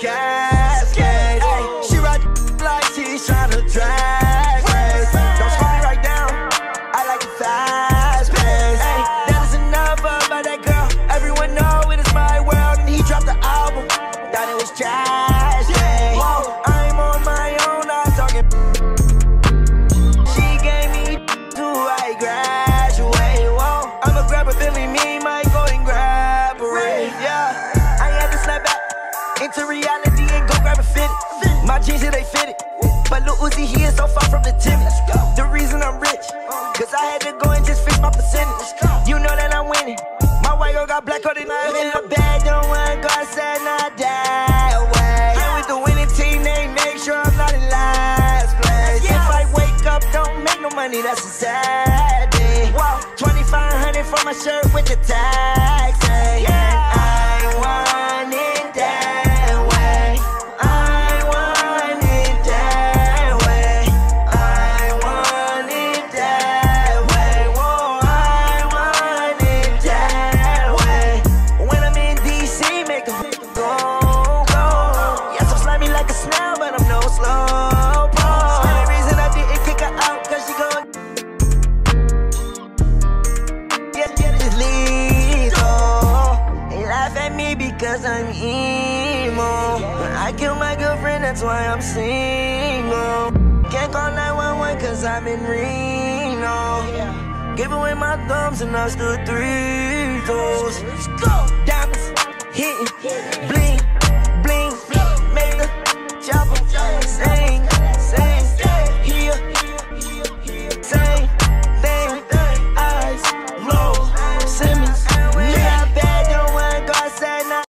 podcast. black or the nine. In the bed, don't want God said not die away. I'm with the winning team, they make sure I'm not in last place. Yes. If I wake up, don't make no money, that's a sad day. Wow. 2500 for my shirt with the tax, because I'm emo. I killed my girlfriend, that's why I'm single. Can't call 911 cause I'm in Reno. Give away my thumbs and I stood three toes. Diamonds hitting.